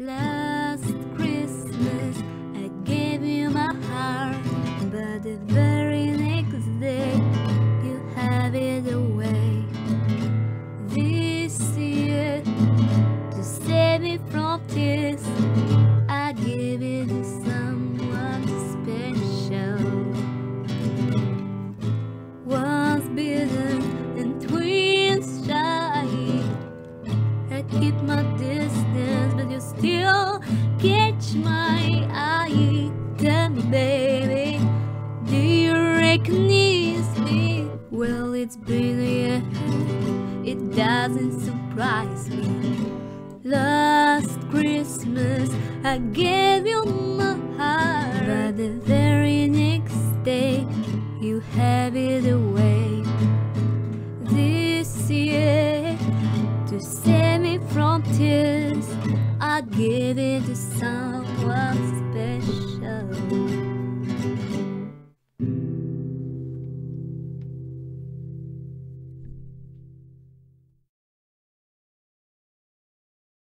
Last Christmas I gave you my heart, but the very next day you have it away. This year, to save me from tears, I give it to someone special. Once bitten and twice shy, I keep my baby, do you recognize me? Well, it's been a year, it doesn't surprise me. Last Christmas, I gave you my heart, but the very next day, you have it away. This year, to save me from tears, I give it to someone special.